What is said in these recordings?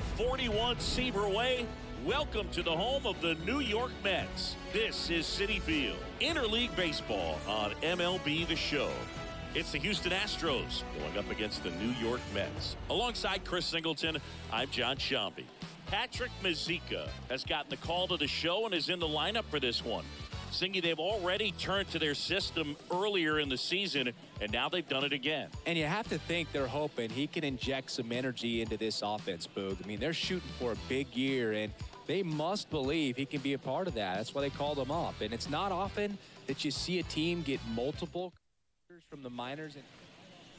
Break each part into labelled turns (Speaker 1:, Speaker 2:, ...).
Speaker 1: From 41 Seaver Way, welcome to the home of the New York Mets. This is Citi Field, interleague baseball on MLB The Show. It's the Houston Astros going up against the New York Mets. Alongside Chris Singleton, I'm John Sciambi. Patrick Mazeika has gotten the call to the show and is in the lineup for this one. Singy, they've already turned to their system earlier in the season, and now they've done it again.
Speaker 2: And you have to think they're hoping he can inject some energy into this offense, Boog. I mean, they're shooting for a big year, and they must believe he can be a part of that. That's why they called him up. And it's not often that you see a team get multiple from the minors. And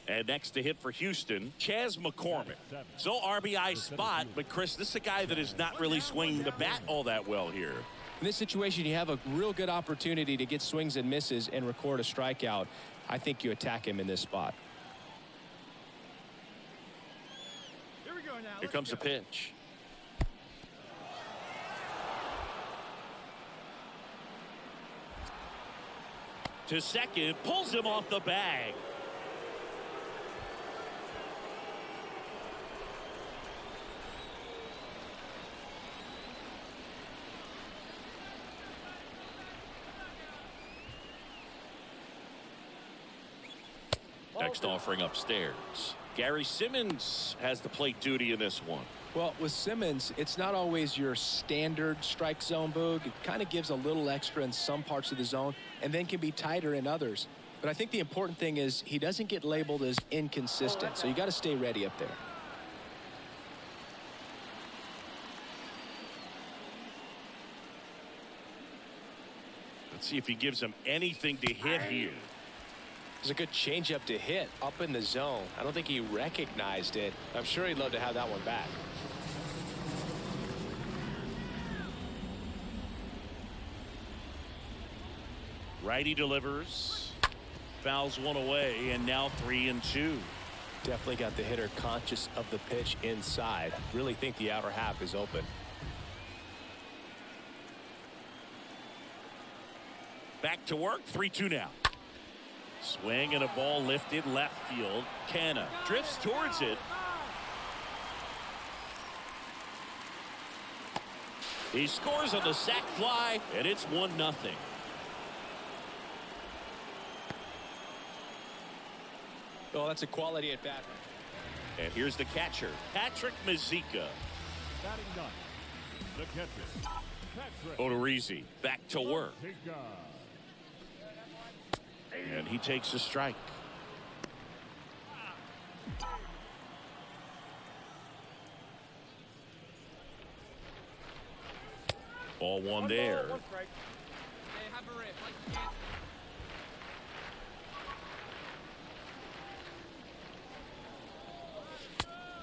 Speaker 1: and next to hit for Houston, Chas McCormick. So RBI spot, but Chris, this is a guy that is not really swinging the bat all that well here.
Speaker 2: In this situation, you have a real good opportunity to get swings and misses and record a strikeout. I think you attack him in this spot.
Speaker 1: Here, we go now. Here comes a pitch. To second, pulls him off the bag. Next offering upstairs. Gary Simmons has the plate duty in this one.
Speaker 2: Well, with Simmons, it's not always your standard strike zone, Boog. It kind of gives a little extra in some parts of the zone and then can be tighter in others. But I think the important thing is he doesn't get labeled as inconsistent, so you got to stay ready up there.
Speaker 1: Let's see if he gives him anything to hit here.
Speaker 2: It's a good changeup to hit up in the zone. I don't think he recognized it. I'm sure he'd love to have that one back.
Speaker 1: Righty delivers. Fouls one away and now three and two.
Speaker 2: Definitely got the hitter conscious of the pitch inside. Really think the outer half is open.
Speaker 1: Back to work 3-2 now. Swing and a ball lifted left field. Canha drifts towards it. He scores on the sac fly, and it's 1 nothing.
Speaker 2: Oh, that's a quality at bat.
Speaker 1: And here's the catcher, Patrick Mazeika.
Speaker 3: Batting done. The catcher,
Speaker 1: Patrick. Odorizzi back to work. And he takes a strike. Ball one there.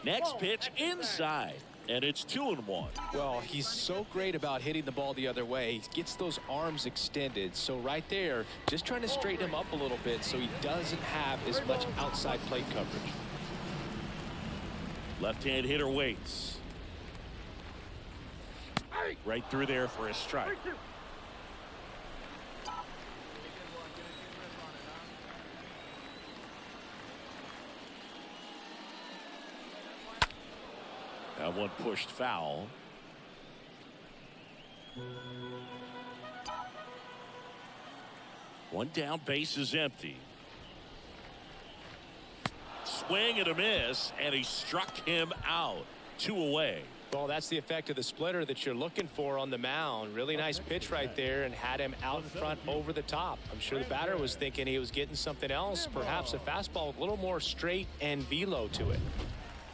Speaker 1: Next pitch inside. And it's two and one.
Speaker 2: Well, he's so great about hitting the ball the other way. He gets those arms extended. So right there, just trying to straighten him up a little bit so he doesn't have as much outside plate coverage.
Speaker 1: Left-hand hitter waits. Right through there for a strike. That one pushed foul. One down, base is empty. Swing and a miss, and he struck him out. Two away.
Speaker 2: Well, that's the effect of the splitter that you're looking for on the mound. Really nice pitch right there and had him out in front over the top. I'm sure the batter was thinking he was getting something else, perhaps a fastball with a little more straight and velo to it.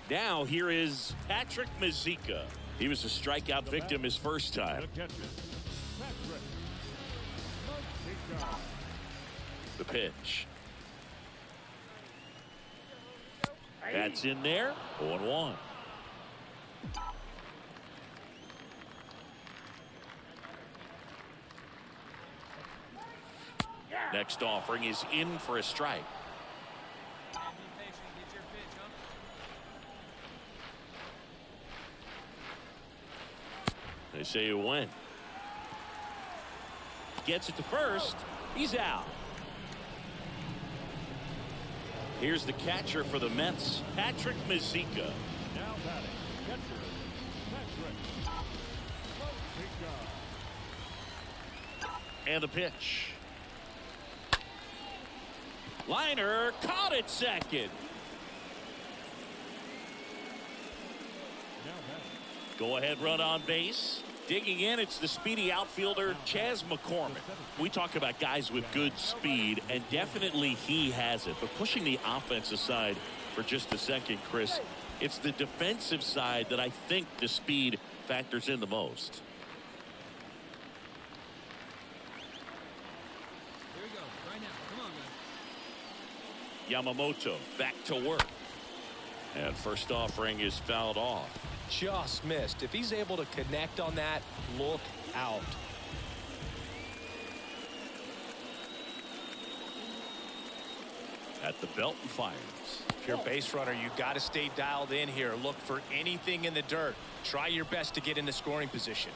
Speaker 1: Now here is Patrick Mazeika. He was a strikeout victim his first time. The pitch. That's in there. 0-1. Next offering is in for a strike. They say it went. Gets it to first. He's out. Here's the catcher for the Mets, Patrick Mazeika.
Speaker 3: Now batting, catcher, Patrick Mazeika.
Speaker 1: And the pitch. Liner caught it second. Go ahead run on base. Digging in, it's the speedy outfielder, Chas McCormick. We talk about guys with good speed, and definitely he has it. But pushing the offense aside for just a second, Chris, it's the defensive side that I think the speed factors in the most. Yamamoto back to work. And first offering is fouled off.
Speaker 2: Just missed. If he's able to connect on that, look out.
Speaker 1: At the belt and fires.
Speaker 2: If you're a oh. base runner, you've got to stay dialed in here. Look for anything in the dirt. Try your best to get in the scoring position.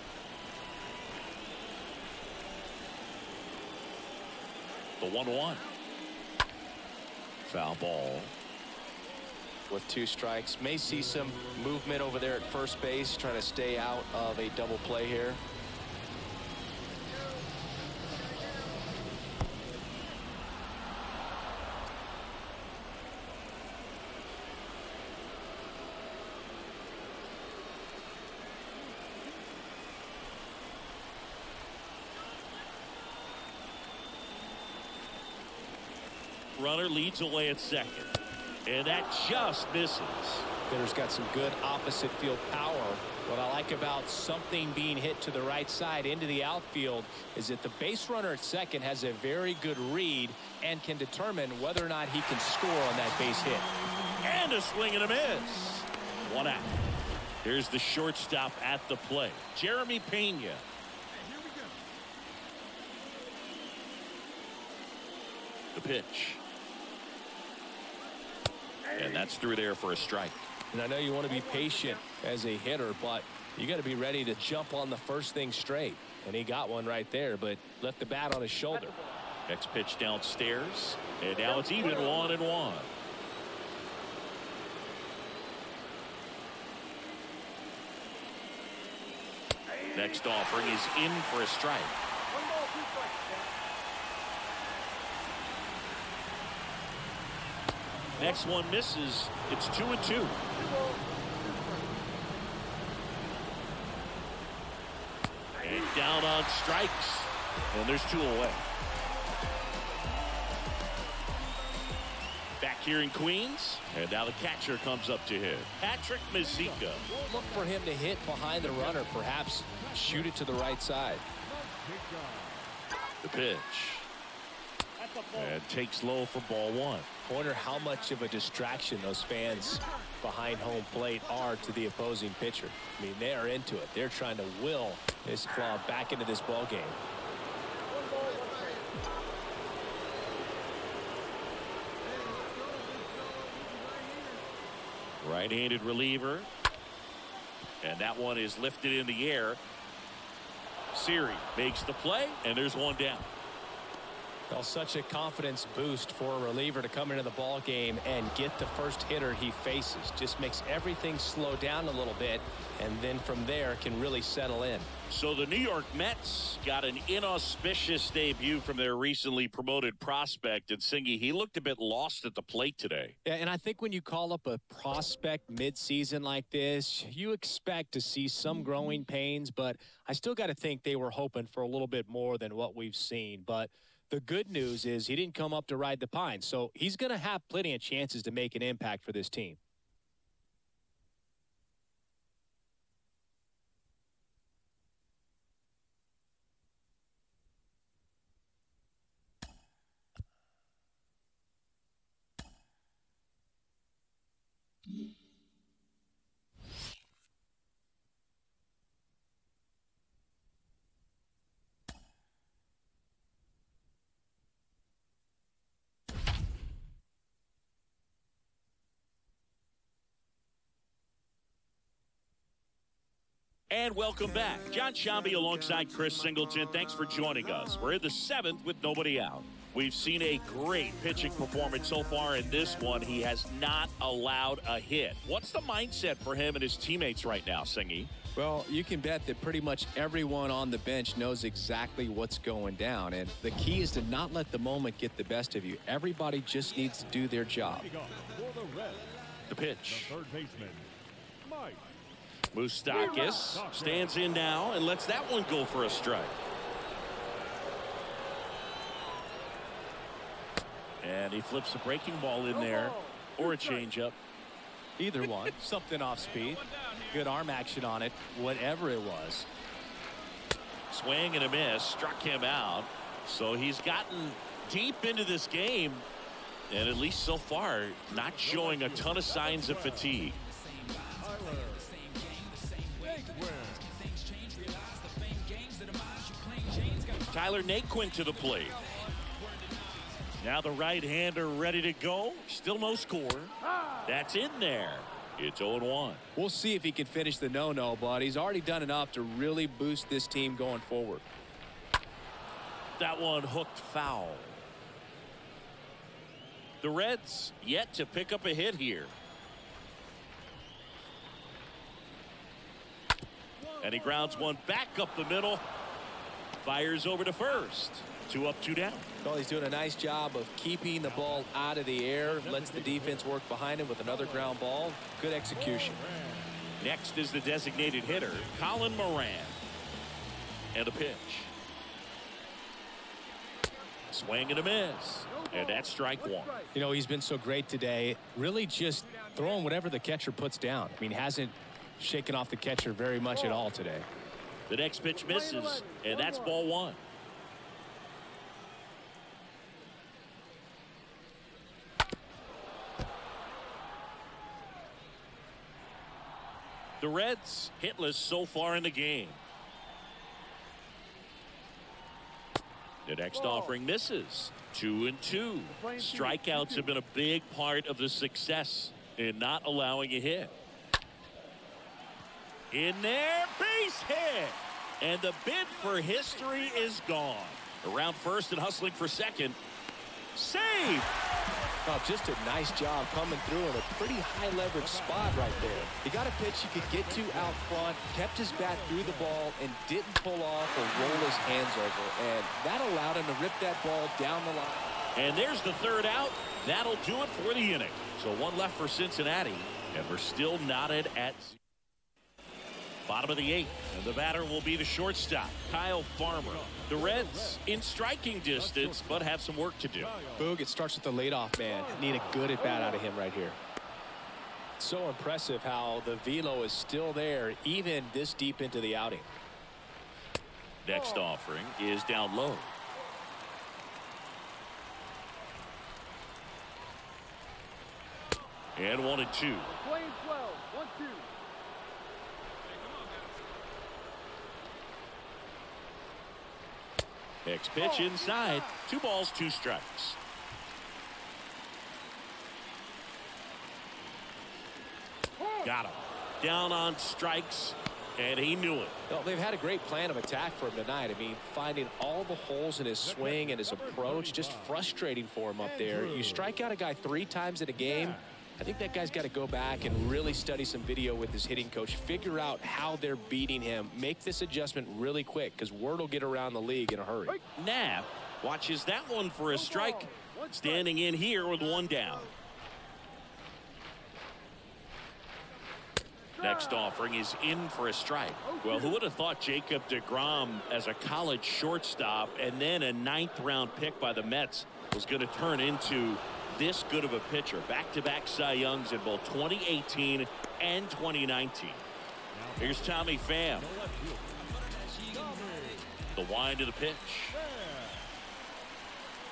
Speaker 1: The 1-1. Foul ball.
Speaker 2: With two strikes. May see some movement over there at first base, trying to stay out of a double play here.
Speaker 1: Runner leads away at second. And that just misses.
Speaker 2: Hitter's got some good opposite field power. What I like about something being hit to the right side into the outfield is that the base runner at second has a very good read and can determine whether or not he can score on that base hit.
Speaker 1: And a swing and a miss. One out. Here's the shortstop at the plate. Jeremy Pena. The pitch. That's through there for a strike.
Speaker 2: And I know you want to be patient as a hitter, but you got to be ready to jump on the first thing straight. And he got one right there, but left the bat on his shoulder.
Speaker 1: Next pitch downstairs. And now it's even one and one. Next offering is in for a strike. Next one misses. It's two and two. And down on strikes. And there's two away. Back here in Queens. And now the catcher comes up to hit. Patrick Mazeika.
Speaker 2: Look for him to hit behind the runner. Perhaps shoot it to the right side.
Speaker 1: The pitch. And takes low for ball one.
Speaker 2: Wonder how much of a distraction those fans behind home plate are to the opposing pitcher. I mean, they are into it. They're trying to will this club back into this ball game.
Speaker 1: Right-handed reliever. And that one is lifted in the air. Siri makes the play, and there's one down.
Speaker 2: Well, such a confidence boost for a reliever to come into the ball game and get the first hitter he faces. Just makes everything slow down a little bit, and then from there can really settle in.
Speaker 1: So the New York Mets got an inauspicious debut from their recently promoted prospect. And Singy, he looked a bit lost at the plate today.
Speaker 2: Yeah, and I think when you call up a prospect midseason like this, you expect to see some growing pains, but I still got to think they were hoping for a little bit more than what we've seen. But the good news is he didn't come up to ride the pine, so he's going to have plenty of chances to make an impact for this team.
Speaker 1: And welcome back. John Sciambi alongside Chris Singleton. Thanks for joining us. We're in the seventh with nobody out. We've seen a great pitching performance so far in this one. He has not allowed a hit. What's the mindset for him and his teammates right now, Singy?
Speaker 2: Well, you can bet that pretty much everyone on the bench knows exactly what's going down. And the key is to not let the moment get the best of you. Everybody just needs to do their job.
Speaker 3: The Reds,
Speaker 1: The
Speaker 3: the
Speaker 1: pitch.
Speaker 3: third baseman, Mike.
Speaker 1: Moustakas stands in now and lets that one go for a strike. And he flips a breaking ball in there or a changeup.
Speaker 4: Either one. Something off speed. Good arm action on it. Whatever it was.
Speaker 1: Swing and a miss struck him out. So he's gotten deep into this game and at least so far not showing a ton of signs of fatigue.
Speaker 3: Tyler Naquin
Speaker 1: to the plate. Now the right-hander ready to go. Still no score. That's in there. It's 0-1.
Speaker 2: We'll see if he can finish the no-no, but he's already done enough to really boost this team going forward.
Speaker 1: That one hooked foul. The Reds yet to pick up a hit here. And he grounds one back up the middle. Fires over to first. Two up, two down.
Speaker 2: Well, he's doing a nice job of keeping the ball out of the air. Lets the defense work behind him with another ground ball. Good execution.
Speaker 1: Next is the designated hitter, Colin Moran. And a pitch. Swing and a miss. And that's strike one.
Speaker 4: You know, he's been so great today. Really just throwing whatever the catcher puts down. I mean, hasn't shaken off the catcher very much at all today.
Speaker 1: The next pitch misses, and that's ball one. The Reds hitless so far in the game. The next offering misses. Two and two. Strikeouts have been a big part of the success in not allowing a hit. In there, base hit. And the bid for history is gone. Around first and hustling for second. Save.
Speaker 2: Oh, just a nice job coming through in a pretty high leverage spot right there. He got a pitch he could get to out front, kept his bat through the ball, and didn't pull off or roll his hands over. And that allowed him to rip that ball down the line.
Speaker 1: And there's the third out. That'll do it for the inning. So one left for Cincinnati. And we're still knotted at bottom of the eighth. And the batter will be the shortstop, Kyle Farmer. The Reds in striking distance, but have some work to do.
Speaker 2: Boog, it starts with the leadoff man. Need a good at bat out of him right here. So impressive how the velo is still there even this deep into the outing.
Speaker 1: Next offering is down low. And one and two.
Speaker 5: Playing 12, 1 2.
Speaker 1: Next pitch oh. inside. Two balls, two strikes. Got him. Down on strikes, and he knew it.
Speaker 2: Well, they've had a great plan of attack for him tonight. I mean, finding all the holes in his swing and his approach, just frustrating for him up there. You strike out a guy three times in a game. I think that guy's got to go back and really study some video with his hitting coach, figure out how they're beating him, make this adjustment really quick because word will get around the league in a hurry.
Speaker 1: Knapp watches that one for a strike. Standing in here with one down. Next offering is in for a strike. Well, who would have thought Jacob DeGrom as a college shortstop and then a ninth round pick by the Mets was going to turn into this good of a pitcher. Back-to-back Cy Youngs in both 2018 and 2019. Here's Tommy Pham. The wind of the pitch.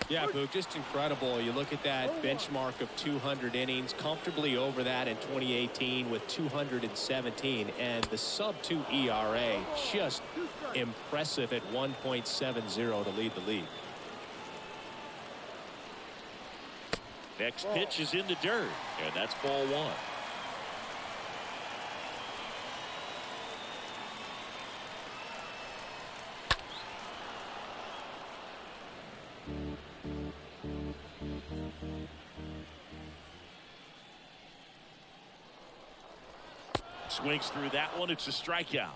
Speaker 4: Yeah, Boog, just incredible. You look at that benchmark of 200 innings, comfortably over that in 2018 with 217, and the sub-2 ERA, just impressive at 1.70 to lead the league.
Speaker 1: Next pitch is in the dirt, and that's ball one. Swings through that one. It's a strikeout.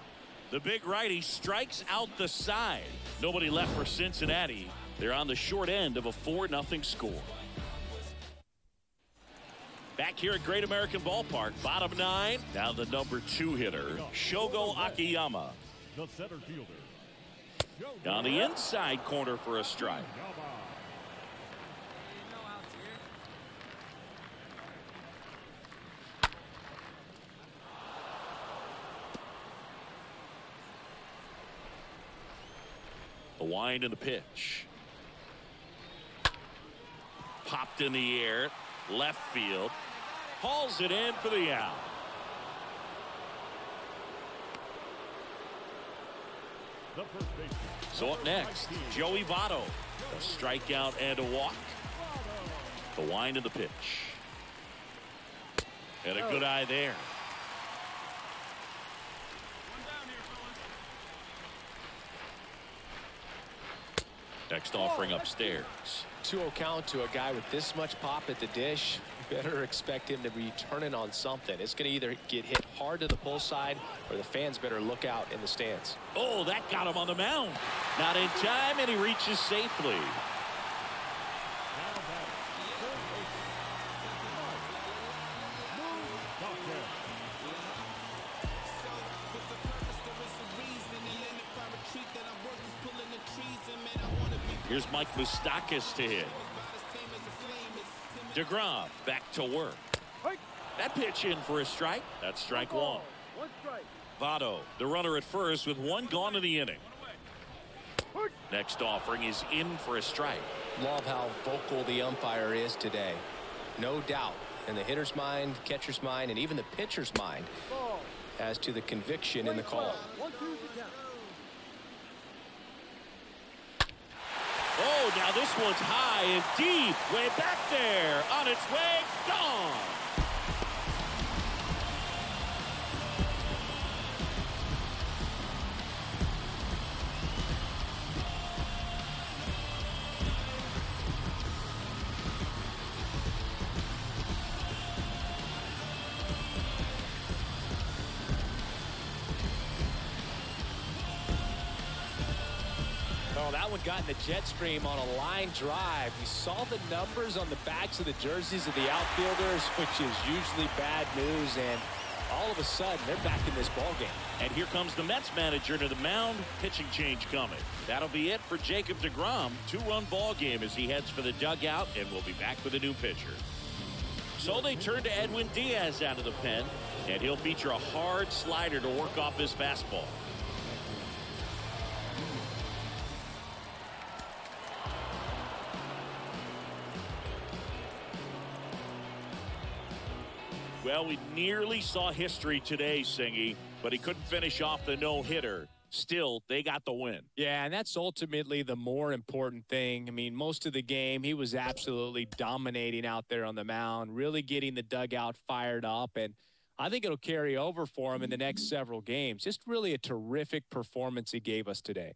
Speaker 1: The big righty strikes out the side. Nobody left for Cincinnati. They're on the short end of a 4-0 score. Back here at Great American Ballpark, bottom nine. Now the number two hitter, Shogo Akiyama.
Speaker 3: The center fielder.
Speaker 1: On the inside corner for a strike. The wind and the pitch. Popped in the air. Left field. Hauls it in for the out.
Speaker 3: The first baseman.
Speaker 1: So up next, Joey Votto. A strikeout and a walk. The wind and the pitch. And a good eye there. Next offering upstairs.
Speaker 4: 2-0 count to a guy with this much pop at the dish. Better expect him to be turning on something. It's going to either get hit hard to the pull side or the fans better look out in the stands.
Speaker 1: Oh, that got him on the mound. Not in time, and he reaches safely. Here's Mike Moustakas to hit. DeGrom back to work. That pitch in for a strike. That's strike one. Votto, the runner at first with one gone in the inning. Next offering is in for a strike.
Speaker 4: Love how vocal the umpire is today. No doubt in the hitter's mind, catcher's mind, and even the pitcher's mind as to the conviction in the call.
Speaker 1: Oh, now this one's high and deep. Way back there. On its way. Gone.
Speaker 4: In the jet stream on a line drive. We saw the numbers on the backs of the jerseys of the outfielders, which is usually bad news. And all of a sudden, they're back in this ball game.
Speaker 1: And here comes the Mets manager to the mound. Pitching change coming. That'll be it for Jacob DeGrom. Two-run ball game as he heads for the dugout and we'll be back with a new pitcher. So they turn to Edwin Diaz out of the pen, and he'll feature a hard slider to work off his fastball. Well, we nearly saw history today, Singy, but he couldn't finish off the no-hitter. Still, they got the win.
Speaker 2: Yeah, and that's ultimately the more important thing. I mean, most of the game, he was absolutely dominating out there on the mound, really getting the dugout fired up. And I think it'll carry over for him in the next several games. Just really a terrific performance he gave us today.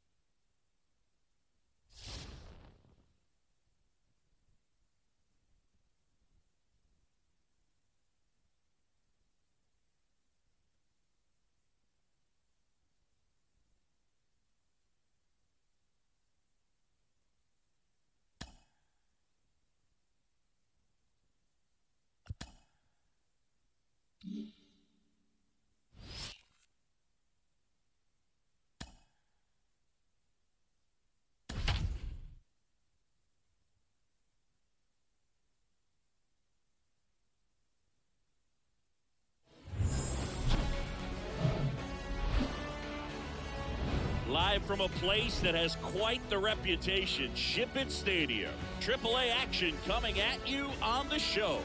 Speaker 1: Live from a place that has quite the reputation, Ship It Stadium. AAA action coming at you on the show.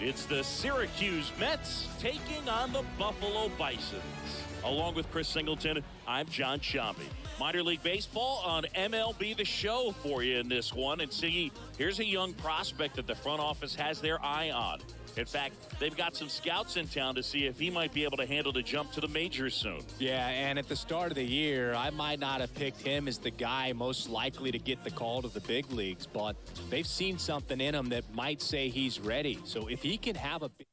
Speaker 1: It's the Syracuse Mets taking on the Buffalo Bisons. Along with Chris Singleton, I'm John Sciambi. Minor League Baseball on MLB The Show for you in this one. And see, here's a young prospect that the front office has their eye on. In fact, they've got some scouts in town to see if he might be able to handle the jump to the majors soon.
Speaker 2: Yeah, and at the start of the year, I might not have picked him as the guy most likely to get the call to the big leagues, but they've seen something in him that might say he's ready. So if he can have a big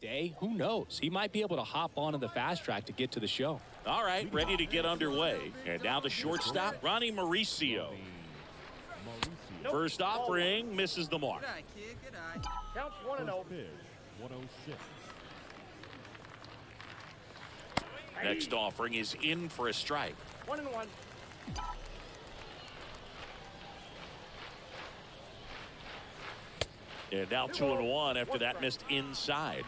Speaker 2: day, who knows? He might be able to hop onto the fast track to get to the show.
Speaker 1: All right, ready to get underway. And now the shortstop, Ronnie Mauricio.
Speaker 3: Mauricio.
Speaker 1: First offering misses the mark.
Speaker 5: Good eye, kid. Good eye.
Speaker 3: Counts one and oh. 106.
Speaker 1: Next offering is in for a strike.
Speaker 3: One and one.
Speaker 1: And now two and oh. one after that missed inside.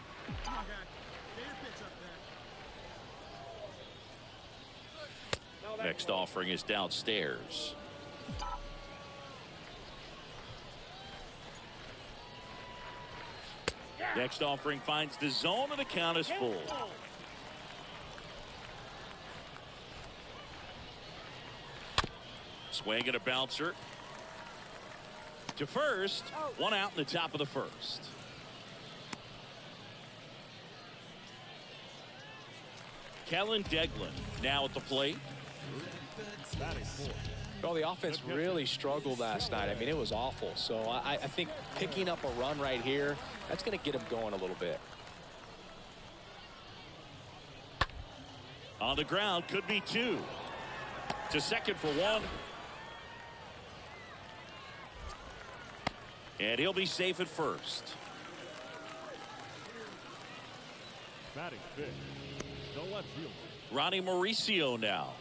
Speaker 1: Next offering is downstairs. Next offering finds the zone and the count is full. Swing and a bouncer. To first, one out in the top of the first. Kellen Deglin now at the plate.
Speaker 3: Batting fourth.
Speaker 2: Well, the offense really struggled last night. I mean, it was awful. So I, I think picking up a run right here, that's going to get him going a little bit.
Speaker 1: On the ground, could be two. To second for one. And he'll be safe at first.
Speaker 3: Batting fifth. The left fielder.
Speaker 1: Ronnie Mauricio now.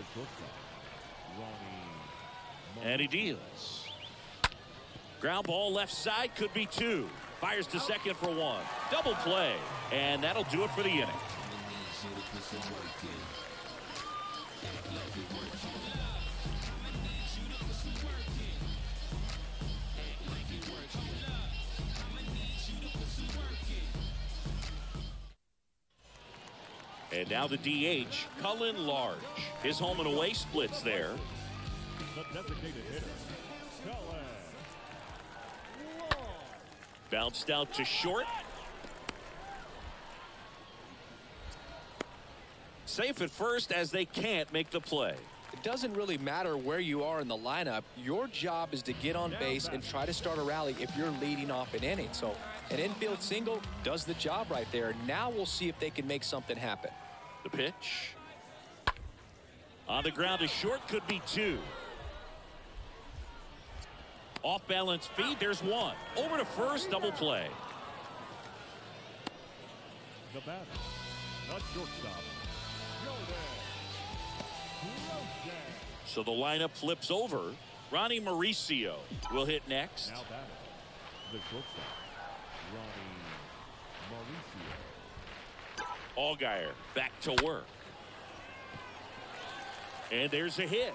Speaker 3: Batting. The shortstop. Ronnie.
Speaker 1: And he deals. Ground ball left side could be two. Fires to second for one. Double play. And that'll do it for the inning. And now the DH, Cullen Large. His home and away splits there.
Speaker 3: The designated hitter. Cullen.
Speaker 1: Bounced out to short. Safe at first as they can't make the play.
Speaker 2: It doesn't really matter where you are in the lineup. Your job is to get on base and try to start a rally if you're leading off an inning. So an infield single does the job right there. Now we'll see if they can make something happen.
Speaker 1: The pitch. On the ground to short could be two. Off balance feed, there's one. Over to first, double play.
Speaker 3: The batter. The shortstop.
Speaker 1: So the lineup flips over. Ronnie Mauricio will hit next.
Speaker 3: Now batting. The shortstop.
Speaker 1: Allgaier back to work. And there's a hit.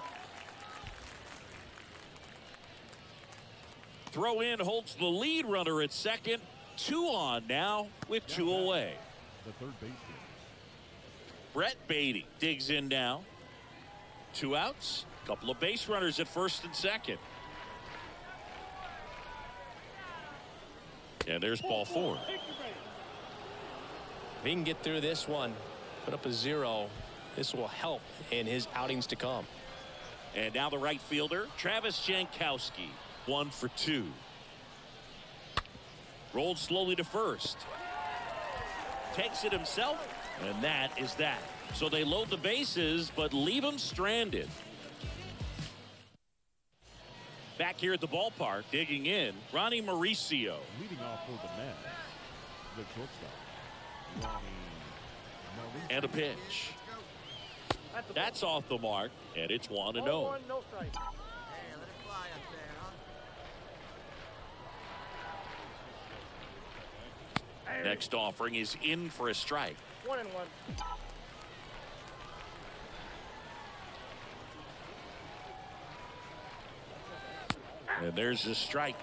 Speaker 1: Throw in holds the lead runner at second. Two on now with two away.
Speaker 3: The third baseman.
Speaker 1: Brett Baty digs in now. Two outs. Couple of base runners at first and second. And there's ball four.
Speaker 4: If he can get through this one, put up a zero, this will help in his outings to come.
Speaker 1: And now the right fielder, Travis Jankowski. One for two. Rolled slowly to first. Takes it himself, and that is that. So they load the bases, but leave him stranded. Back here at the ballpark, digging in, Ronnie Mauricio.
Speaker 3: Leading off for the Mets. The shortstop. Ronnie
Speaker 1: And a pitch. That's off the mark, and it's 1 and oh. 0.
Speaker 5: Hey, let it fly up there, huh?
Speaker 1: Next offering is in for a strike.
Speaker 5: One and one.
Speaker 1: And there's a strike.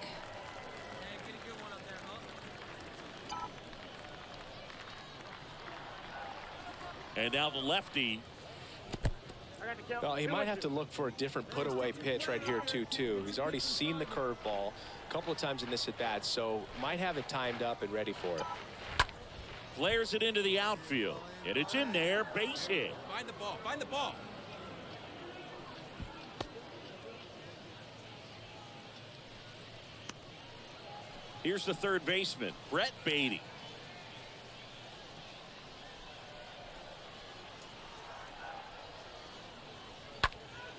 Speaker 1: And now the lefty.
Speaker 2: Well, he might have to look for a different put away pitch right here too too. He's already seen the curveball a couple of times in this at bat, so might have it timed up and ready for it.
Speaker 1: Flares it into the outfield. And it's in there. Base hit.
Speaker 5: Find the ball. Find the ball.
Speaker 1: Here's the third baseman, Brett Baty.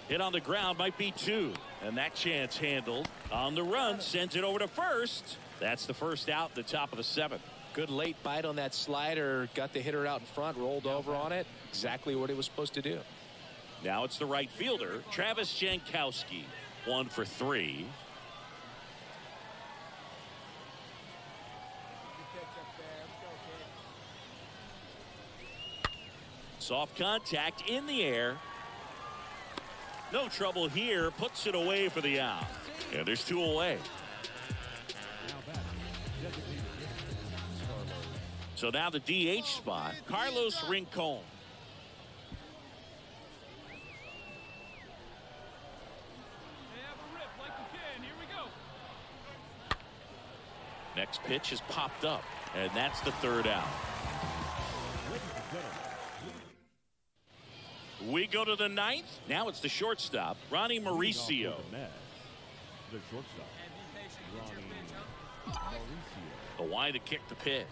Speaker 1: Hit on the ground might be two. And that chance handled on the run sends it over to first. That's the first out the top of the seventh.
Speaker 4: Good late bite on that slider. Got the hitter out in front, rolled over on it. Exactly what it was supposed to do.
Speaker 1: Now it's the right fielder, Travis Jankowski. One for three. Soft contact in the air. No trouble here. Puts it away for the out. And there's two away. So now the DH spot, Carlos Rincon. Next pitch is popped up, and that's the third out. We go to the ninth. Now it's the shortstop, Ronnie Mauricio.
Speaker 3: the Mets, shortstop, Ronnie Mauricio.
Speaker 1: The wide to kick the pitch.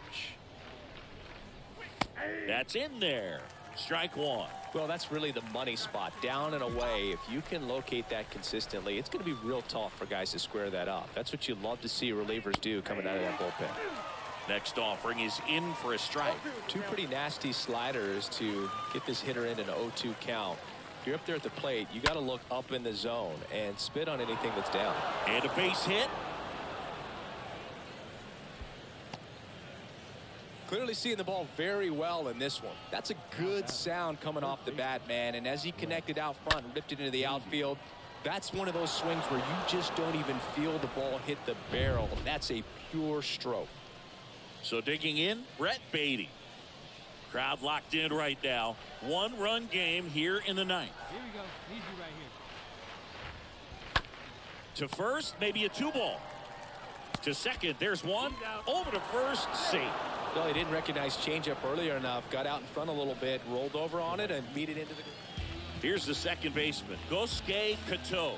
Speaker 1: That's in there. Strike one.
Speaker 4: Well, that's really the money spot. Down and away. If you can locate that consistently, it's going to be real tough for guys to square that up. That's what you love to see relievers do coming out of that bullpen.
Speaker 1: Next offering is in for a strike.
Speaker 4: Two pretty nasty sliders to get this hitter in an 0-2 count. If you're up there at the plate, you got to look up in the zone and spit on anything that's down.
Speaker 1: And a base hit.
Speaker 4: Clearly seeing the ball very well in this one. That's a good sound coming off the bat, man. And as he connected out front and ripped it into the outfield, that's one of those swings where you just don't even feel the ball hit the barrel. That's a pure stroke.
Speaker 1: So digging in, Brett Baty. Crowd locked in right now. One run game here in the ninth.
Speaker 6: Here we go. Easy right here.
Speaker 1: To first, maybe a two ball. To second, there's one. Over to first, safe.
Speaker 4: Well, he didn't recognize changeup earlier enough. Got out in front a little bit, rolled over on it, and beat it into the.
Speaker 1: Here's the second baseman, Gosuke Kato.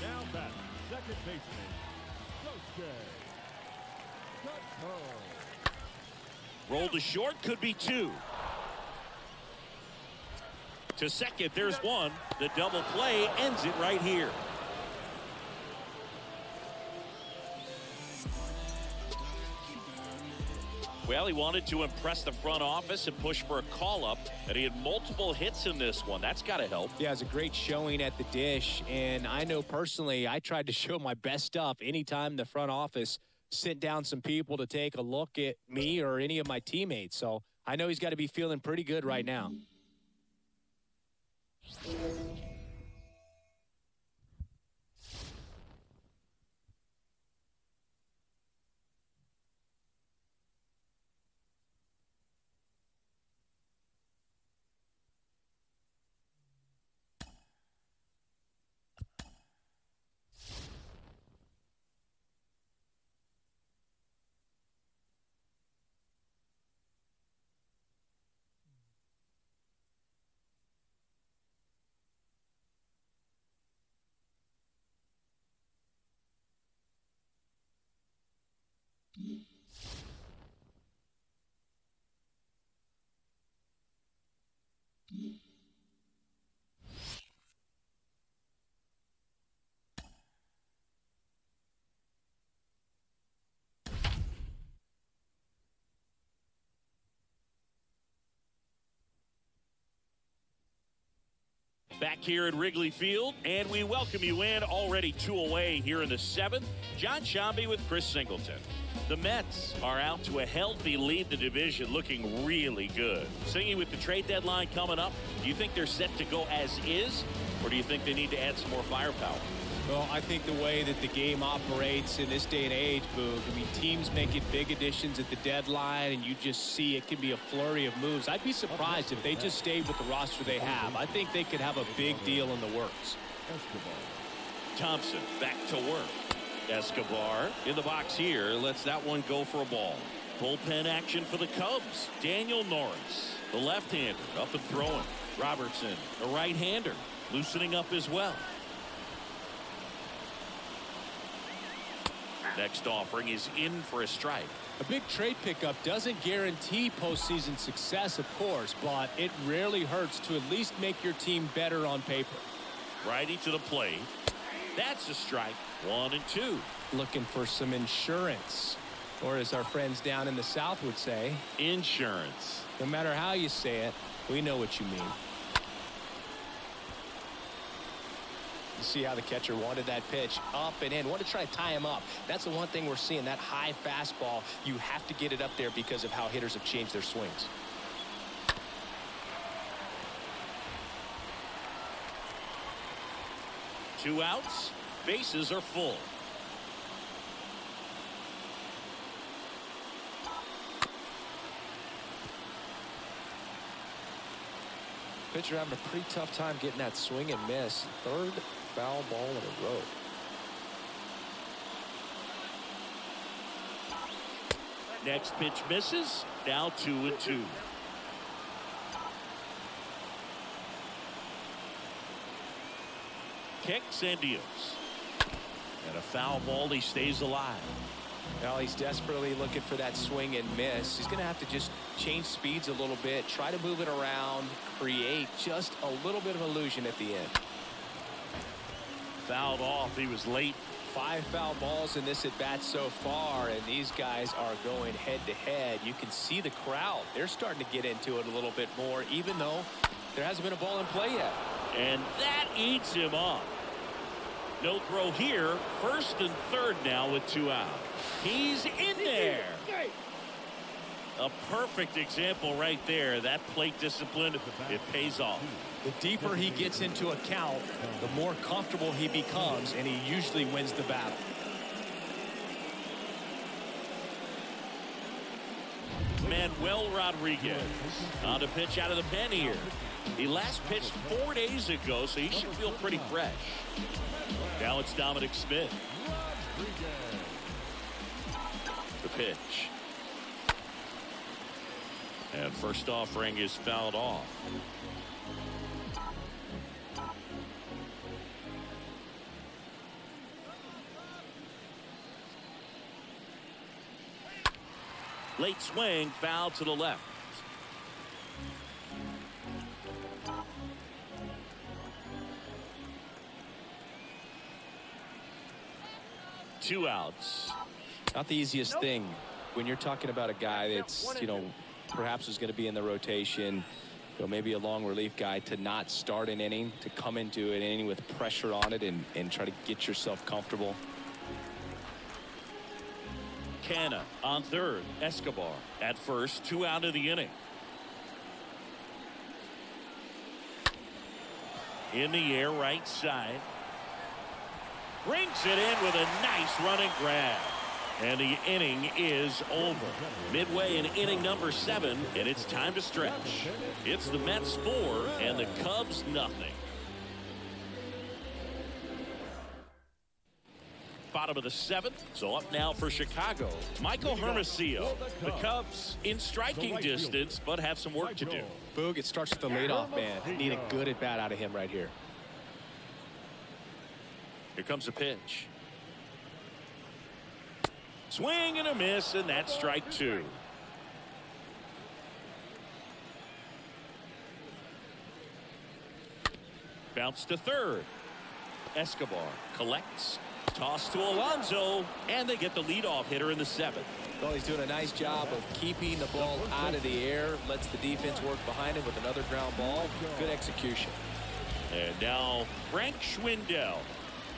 Speaker 3: Now batting, second baseman, Gosuke Kato.
Speaker 1: Roll to short, could be two. To second, there's one. The double play ends it right here. Well, he wanted to impress the front office and push for a call up, and he had multiple hits in this one. That's got to help.
Speaker 2: Yeah, it was a great showing at the dish. And I know personally, I tried to show my best stuff anytime the front office sent down some people to take a look at me or any of my teammates. So I know he's got to be feeling pretty good right now.
Speaker 1: Back here at Wrigley Field, and we welcome you in already two away here in the seventh. John Sciambi with Chris Singleton. The Mets are out to a healthy lead the division, looking really good. Singy with the trade deadline coming up, do you think they're set to go as is, or do you think they need to add some more firepower?
Speaker 2: Well, I think the way that the game operates in this day and age, Boog, I mean, teams making big additions at the deadline, and you just see it can be a flurry of moves. I'd be surprised if they just stayed with the roster they have. I think they could have a big deal in the works.
Speaker 3: Escobar.
Speaker 1: Thompson back to work. Escobar in the box here lets that one go for a ball. Bullpen action for the Cubs. Daniel Norris, the left-hander, up and throwing. Robertson, the right-hander, loosening up as well. Next offering is in for a strike.
Speaker 2: A big trade pickup doesn't guarantee postseason success, of course, but it rarely hurts to at least make your team better on paper.
Speaker 1: Righty to the plate. That's a strike. One and two.
Speaker 2: Looking for some insurance. Or as our friends down in the South would say,
Speaker 1: Insurance.
Speaker 2: no matter how you say it, we know what you mean. You see how the catcher wanted that pitch up and in. Want to try to tie him up. That's the one thing we're seeing. That high fastball, you have to get it up there because of how hitters have changed their swings.
Speaker 1: Two outs. Bases are full.
Speaker 3: Pitcher having a pretty tough time getting that swing and miss. Third foul ball in a row.
Speaker 1: Next pitch misses. Now two and two. Kicks and deals. And a foul ball. He stays alive.
Speaker 2: Well, he's desperately looking for that swing and miss. He's going to have to just change speeds a little bit, try to move it around, create just a little bit of illusion at the end.
Speaker 1: Fouled off. He was late.
Speaker 2: Five foul balls in this at bat so far, and these guys are going head to head. You can see the crowd. They're starting to get into it a little bit more, even though there hasn't been a ball in play yet.
Speaker 1: And that eats him up. No throw here. First and third now with two out. He's in there. A perfect example right there. That plate discipline, it pays off.
Speaker 2: The deeper he gets into a count, the more comfortable he becomes, and he usually wins the battle.
Speaker 1: Manuel Rodriguez on the pitch out of the pen here. He last pitched four days ago, so he should feel pretty fresh. Now it's Dominic Smith. The pitch. And first offering is fouled off. Late swing, foul to the left. Two outs.
Speaker 3: Not the easiest thing when you're talking about a guy that's, you know, perhaps is going to be in the rotation, you know, maybe a long relief guy to not start an inning, to come into an inning with pressure on it and, and try to get yourself comfortable.
Speaker 1: Canha on third. Escobar at first. Two out of the inning. In the air, right side. Brings it in with a nice running grab. And the inning is over. Midway in inning number seven, and it's time to stretch. It's the Mets four and the Cubs nothing. Bottom of the seventh, so up now for Chicago. Michael Hermosillo. The Cubs in striking distance, but have some work to do.
Speaker 2: Boog, it starts with the leadoff man. Need a good at bat out of him right here.
Speaker 1: Here comes a pitch. Swing and a miss, and that's strike two. Bounce to third. Escobar collects. Toss to Alonso, and they get the leadoff hitter in the seventh.
Speaker 3: Well, he's doing a nice job of keeping the ball out of the air, lets the defense work behind him with another ground ball. Good execution.
Speaker 1: And now Frank Schwindel.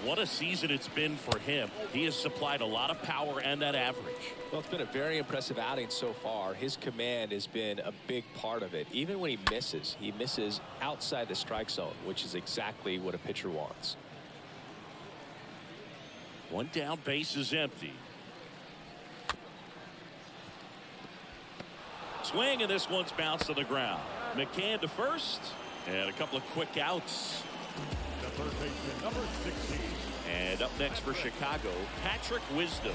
Speaker 1: What a season it's been for him. He has supplied a lot of power and that average.
Speaker 3: Well, it's been a very impressive outing so far. His command has been a big part of it. Even when he misses, he misses outside the strike zone, which is exactly what a pitcher wants.
Speaker 1: One down, base is empty. Swing, and this one's bounced to the ground. McCann to first, and a couple of quick outs. And up next for Chicago, Patrick Wisdom.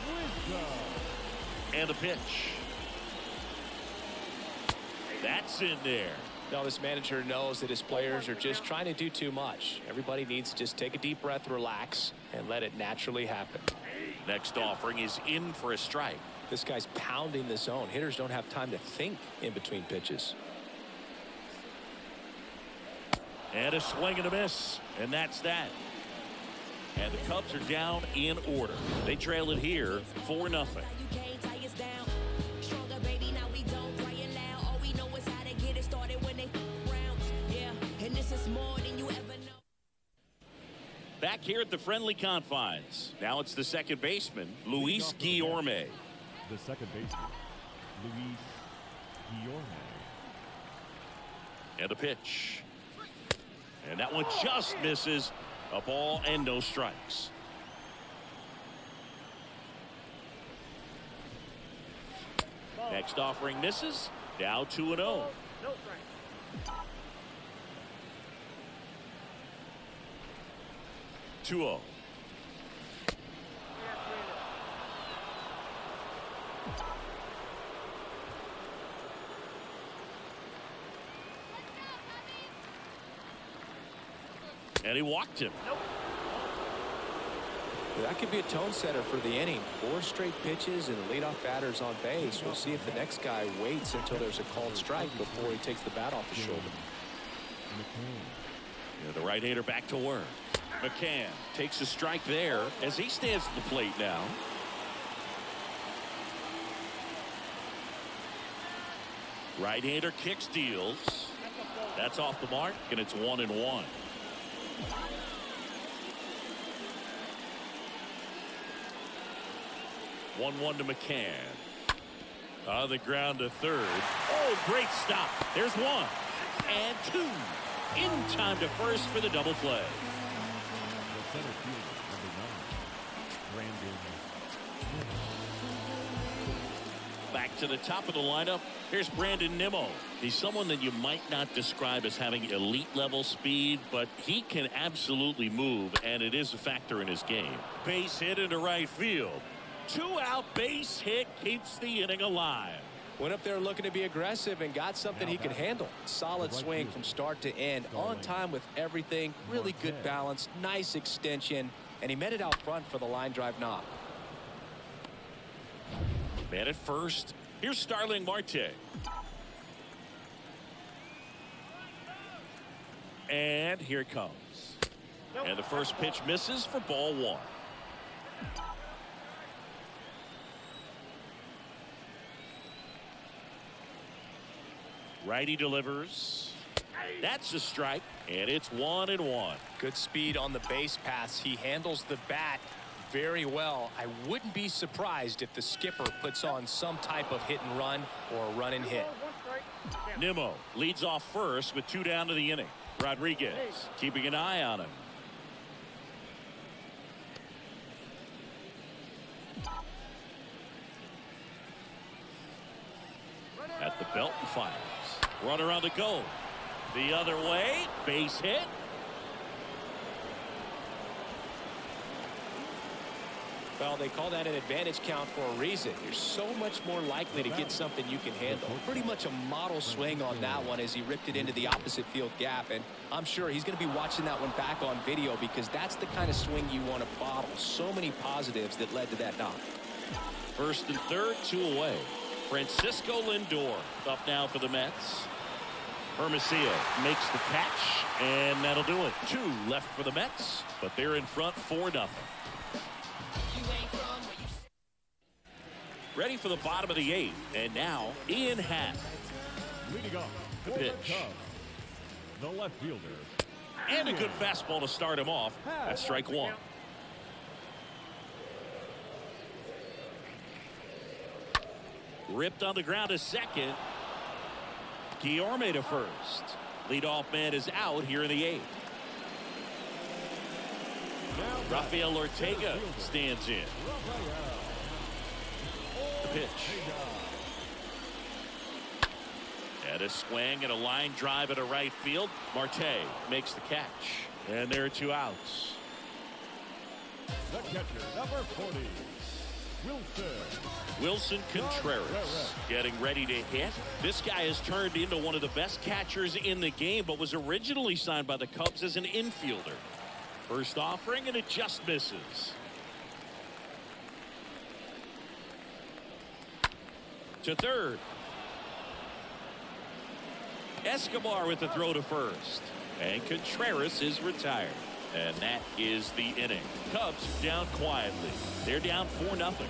Speaker 1: And a pitch. That's in there.
Speaker 2: Now this manager knows that his players are just trying to do too much. Everybody needs to just take a deep breath, relax, and let it naturally happen.
Speaker 1: Next offering is in for a strike.
Speaker 2: This guy's pounding the zone. Hitters don't have time to think in between pitches.
Speaker 1: And a swing and a miss. And that's that. And the Cubs are down in order. They trail it here 4 nothing.
Speaker 4: You can't tie us down. Stronger, baby, now we don't cry it loud. All we know is how to get it started when they rounds. Yeah, and this is more than you ever know.
Speaker 1: Back here at the friendly confines. Now it's the second baseman, Luis Guillorme.
Speaker 3: The second baseman, Luis Guillorme.
Speaker 1: And a pitch. And that one just misses. A ball and no strikes. Next offering misses. Now 2 and oh. 0. Two oh. And he walked him. Nope.
Speaker 2: That could be a tone setter for the inning. Four straight pitches and the leadoff batters on base. We'll see if the next guy waits until there's a called strike before he takes the bat off his shoulder.
Speaker 3: McCann.
Speaker 1: Yeah, the right hander back to work. McCann takes a strike there as he stands at the plate now. Right hander kicks deals. That's off the mark and it's one and one. One one to McCann. On the ground to third. Oh, great stop. There's one and two. In time to first for the double play. To the top of the lineup. Here's Brandon Nimmo. He's someone that you might not describe as having elite level speed, but he can absolutely move, and it is a factor in his game. Base hit into right field. Two out base hit keeps the inning alive.
Speaker 2: Went up there looking to be aggressive and got something he could handle. Solid swing from start to end. On time with everything. Really good balance. Nice extension. And he met it out front for the line drive knock.
Speaker 1: Man at first. Here's Starling Marte. And here it comes. And the first pitch misses for ball one. Righty delivers. That's a strike, and it's one and one.
Speaker 2: Good speed on the base pass. He handles the bat very well. I wouldn't be surprised if the skipper puts on some type of hit and run or a run and hit.
Speaker 1: Nimmo leads off first with two down to the inning. Rodriguez keeping an eye on him. At the belt and fires. Runner on the go. The other way. Base hit.
Speaker 2: Well, they call that an advantage count for a reason. You're so much more likely to get something you can handle. Pretty much a model swing on that one as he ripped it into the opposite field gap. And I'm sure he's going to be watching that one back on video because that's the kind of swing you want to bottle. So many positives that led to that knock.
Speaker 1: First and third, two away. Francisco Lindor up now for the Mets. Hermosillo makes the catch, and that'll do it. Two left for the Mets, but they're in front 4 nothing. Ready for the bottom of the eighth, and now Ian Happ.
Speaker 3: Leading off
Speaker 1: The pitch.
Speaker 3: The left fielder,
Speaker 1: And a good fastball to start him off. That's strike one. Ripped on the ground to second. Guillorme to first. Leadoff man is out here in the eighth. Rafael Ortega stands in. The pitch. And a swing and a line drive at a right field. Marte makes the catch. And there are two outs.
Speaker 3: the catcher, number 40, Willson.
Speaker 1: Willson Contreras getting ready to hit. This guy has turned into one of the best catchers in the game, but was originally signed by the Cubs as an infielder. First offering, and it just misses. To third. Escobar with the throw to first. And Contreras is retired. And that is the inning. Cubs down quietly. They're down 4 nothing.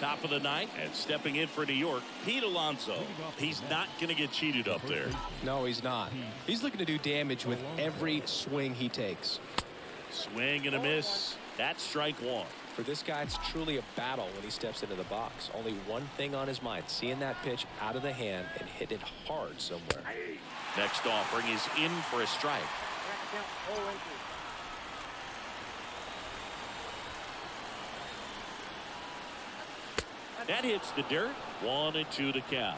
Speaker 1: Top of the ninth and stepping in for New York, Pete Alonso. He's not going to get cheated up there.
Speaker 2: No, he's not. He's looking to do damage with every swing he takes.
Speaker 1: Swing and a miss. That's strike one.
Speaker 2: For this guy, it's truly a battle when he steps into the box. Only one thing on his mind, seeing that pitch out of the hand and hit it hard somewhere.
Speaker 1: Next offering is in for a strike. That hits the dirt. One and two to count.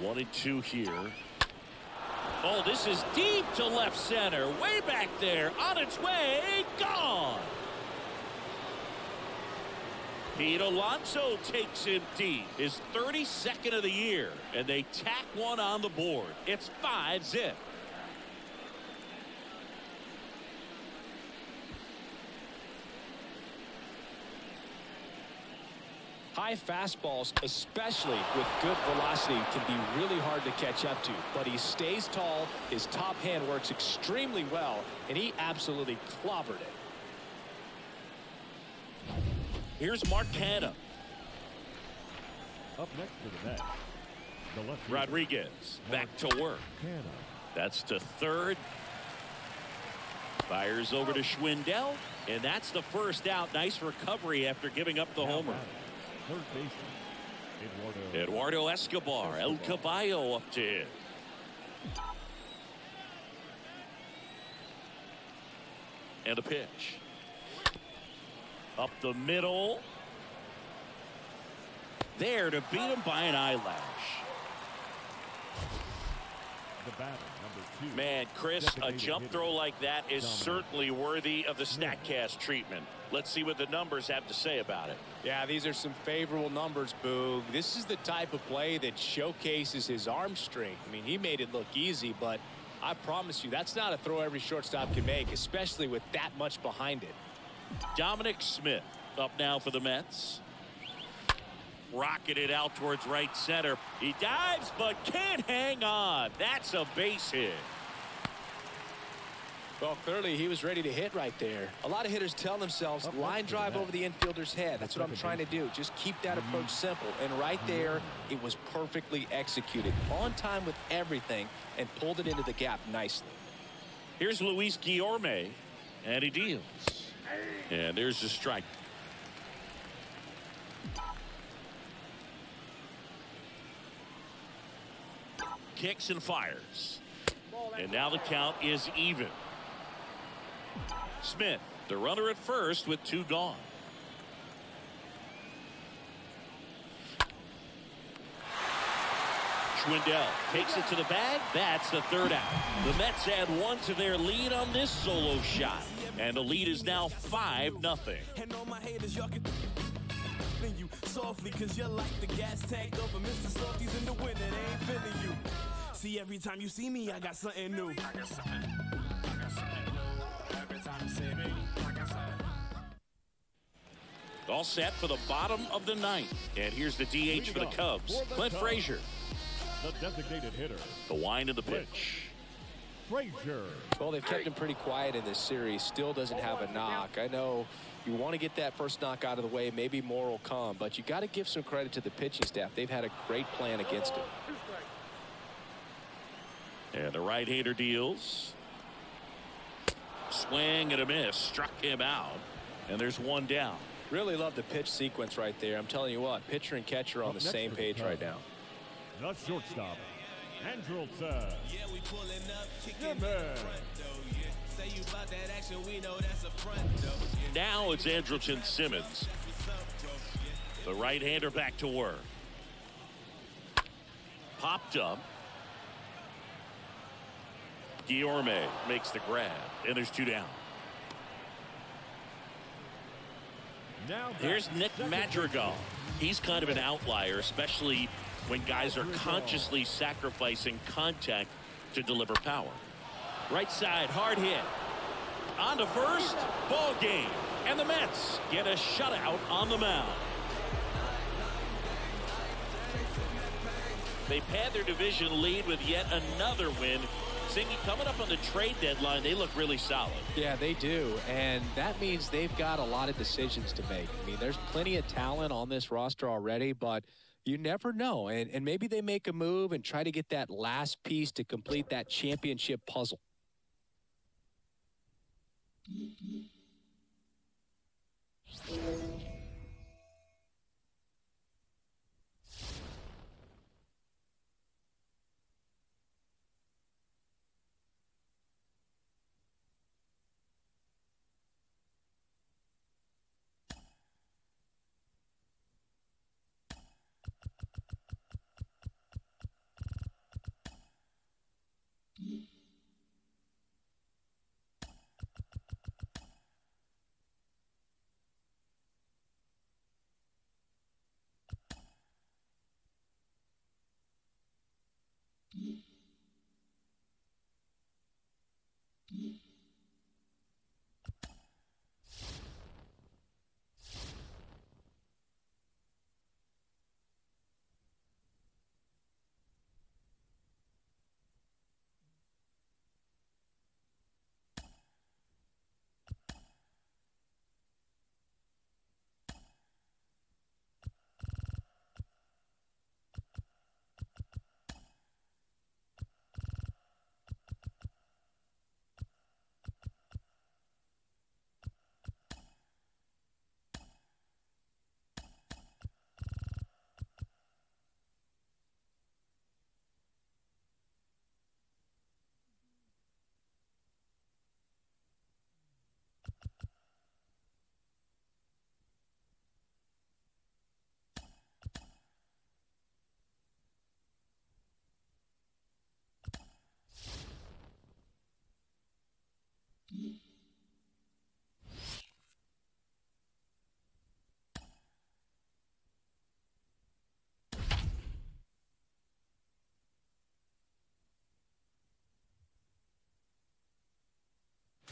Speaker 1: One and two here. Oh, this is deep to left center. Way back there. On its way. Gone. Pete Alonso takes it deep. His 32nd of the year. And they tack one on the board. It's 5-zip.
Speaker 2: High fastballs, especially with good velocity, can be really hard to catch up to. But he stays tall, his top hand works extremely well, and he absolutely clobbered it.
Speaker 1: Here's Mark Canha.
Speaker 3: Up next to the net. The left
Speaker 1: Rodriguez back to work.
Speaker 3: Canha.
Speaker 1: That's to third. Fires over to Schwindel. And that's the first out. Nice recovery after giving up the homer.
Speaker 3: Third baseman. Eduardo.
Speaker 1: Eduardo Escobar. El Caballo up to hit. And a pitch. Up the middle. There to beat him by an eyelash.
Speaker 3: The batter.
Speaker 1: Man, Chris, a jump throw like that is certainly worthy of the StatCast treatment. Let's see what the numbers have to say about it.
Speaker 2: Yeah, these are some favorable numbers, Boog. This is the type of play that showcases his arm strength. I mean, he made it look easy, but I promise you, that's not a throw every shortstop can make, especially with that much behind it.
Speaker 1: Dominic Smith up now for the Mets. Rocketed out towards right center. He dives but can't hang on. That's a base hit.
Speaker 2: Well, clearly he was ready to hit right there. A lot of hitters tell themselves
Speaker 3: Up
Speaker 2: line drive over the infielder's head. That's what I'm trying to do. Just keep that approach simple. And right there, it was perfectly executed. On time with everything and pulled it into the gap nicely.
Speaker 1: Here's Luis Guillorme. And he deals. And there's the strike. Kicks and fires. And now the count is even. Smith, the runner at first with two gone. Schwindel takes it to the bag. That's the third out. The Mets add one to their lead on this solo shot. And the lead is now 5 nothing.
Speaker 7: And all y'all can you softly, cause you're like the gas tank over Mr. Softies in the winter. They ain't feeling you. See, every time you see me, I got something new. I got something. I got something new. Every time you see me, I got something.
Speaker 1: All set for the bottom of the ninth. And here's the DH for the Cubs, Clint Frazier.
Speaker 3: The designated hitter.
Speaker 1: The wind of the pitch.
Speaker 3: Frazier.
Speaker 2: Well, they've kept him pretty quiet in this series. Still doesn't have a knock. I know you want to get that first knock out of the way. Maybe more will come, but you got to give some credit to the pitching staff. They've had a great plan against him.
Speaker 1: And the right-hander deals. Swing and a miss. Struck him out. And there's one down.
Speaker 2: Really love the pitch sequence right there. I'm telling you what, pitcher and catcher on the
Speaker 3: next
Speaker 2: same page right now.
Speaker 3: Cubs. The shortstop. Andrelton.
Speaker 7: Yeah, we pulling up, kicking
Speaker 3: Jimmy.
Speaker 7: in front though. Yeah. Say you about that action, we know that's a front though.
Speaker 1: Now it's Andrelton Simmons. The right-hander back to work. Popped up. Guillorme makes the grab. And there's two down.
Speaker 3: Now back,
Speaker 1: Here's Nick Madrigal. He's kind of an outlier, especially when guys are consciously sacrificing contact to deliver power. Right side, hard hit. On to first. Ball game. And the Mets get a shutout on the mound. They pad their division lead with yet another win. Singy, coming up on the trade deadline, they look really solid.
Speaker 2: Yeah, they do. And that means they've got a lot of decisions to make. I mean, there's plenty of talent on this roster already, but you never know. And, and maybe they make a move and try to get that last piece to complete that championship puzzle. Thank you.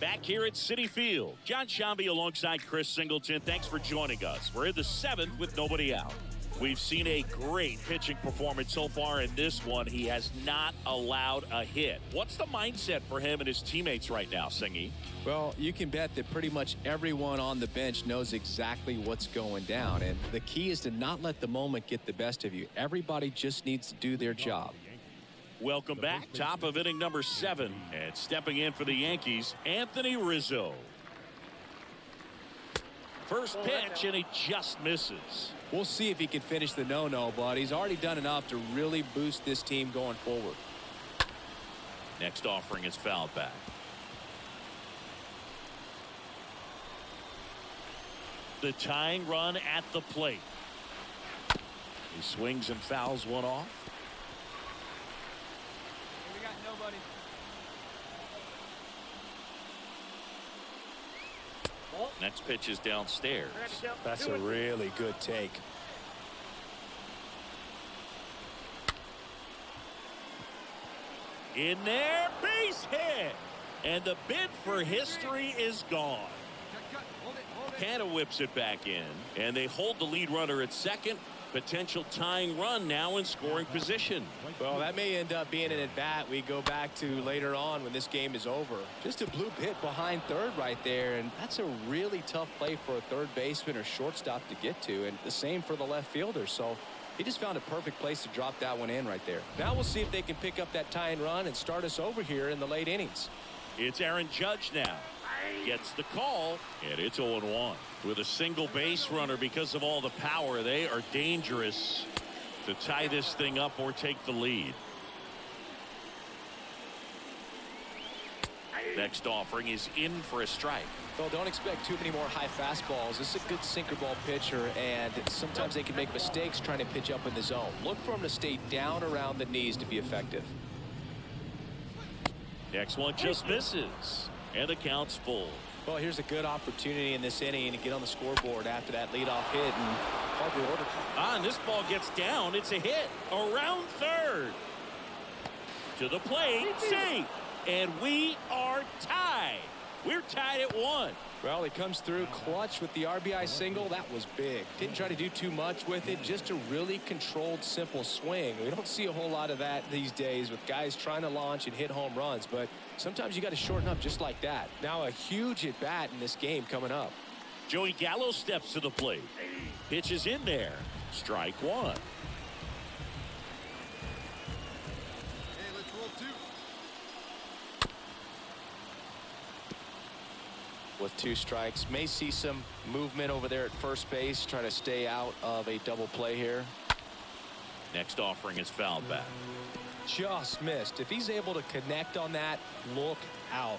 Speaker 1: Back here at Citi Field, John Sciambi alongside Chris Singleton. Thanks for joining us. We're in the seventh with nobody out. We've seen a great pitching performance so far in this one. He has not allowed a hit. What's the mindset for him and his teammates right now, Singy?
Speaker 2: Well, you can bet that pretty much everyone on the bench knows exactly what's going down. And the key is to not let the moment get the best of you. Everybody just needs to do their job.
Speaker 1: Welcome back. Top of inning number seven. And stepping in for the Yankees, Anthony Rizzo. First oh, pitch, and he just misses.
Speaker 2: We'll see if he can finish the no-no, but he's already done enough to really boost this team going forward.
Speaker 1: Next offering is fouled back. The tying run at the plate. He swings and fouls one off.
Speaker 6: We got nobody.
Speaker 1: Next pitch is downstairs.
Speaker 2: That's a really good take.
Speaker 1: In there, base hit. And the bid for history is gone.
Speaker 6: Cut, cut. Hold it, hold it.
Speaker 1: Canada whips it back in. And they hold the lead runner at second. Potential tying run now in scoring position.
Speaker 2: Well, that may end up being an at-bat we go back to later on when this game is over. Just a blue pit behind third right there, and that's a really tough play for a third baseman or shortstop to get to, and the same for the left fielder. So he just found a perfect place to drop that one in right there. Now we'll see if they can pick up that tying run and start us over here in the late innings.
Speaker 1: It's Aaron Judge now. Gets the call, and it's 0-1. With a single base runner because of all the power, they are dangerous to tie this thing up or take the lead. Next offering is in for a strike.
Speaker 2: Well, don't expect too many more high fastballs. This is a good sinker ball pitcher, and sometimes they can make mistakes trying to pitch up in the zone. Look for him to stay down around the knees to be effective.
Speaker 1: Next one just misses. And the count's full.
Speaker 2: Well, here's a good opportunity in this inning to get on the scoreboard after that leadoff hit and Harper order.
Speaker 1: Ah, and this ball gets down. It's a hit. Around third. To the plate. Safe. And we are tied We're tied at one.
Speaker 2: Well, he comes through clutch with the RBI single. That was big. Didn't try to do too much with it. Just a really controlled, simple swing. We don't see a whole lot of that these days with guys trying to launch and hit home runs. But sometimes you got to shorten up just like that. Now a huge at bat in this game coming up.
Speaker 1: Joey Gallo steps to the plate. Pitches in there. Strike one.
Speaker 7: Hey, let's roll two.
Speaker 2: with two strikes. May see some movement over there at first base, trying to stay out of a double play here.
Speaker 1: Next offering is fouled back.
Speaker 2: Just missed. If he's able to connect on that, look out.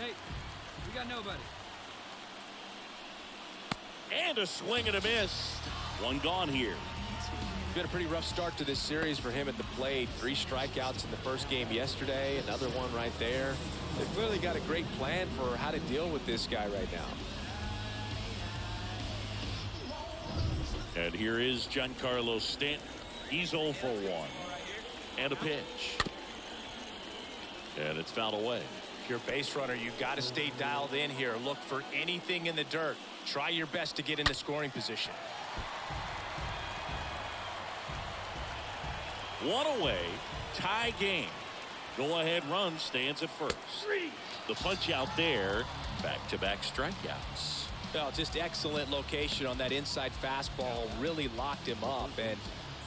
Speaker 8: Hey, we got nobody.
Speaker 1: And a swing and a miss. One gone here.
Speaker 2: It's been a pretty rough start to this series for him at the plate. Three strikeouts in the first game yesterday, another one right there. They've clearly got a great plan for how to deal with this guy right now.
Speaker 1: And here is Giancarlo Stanton. He's 0 for 1. And a pitch. And it's fouled away.
Speaker 2: If you're a base runner, you've got to stay dialed in here. Look for anything in the dirt. Try your best to get in the scoring position.
Speaker 1: One away. Tie game. Go ahead run stands at first. The punch out there. Back to back strikeouts.
Speaker 2: Well, just excellent location on that inside fastball. Really locked him up. And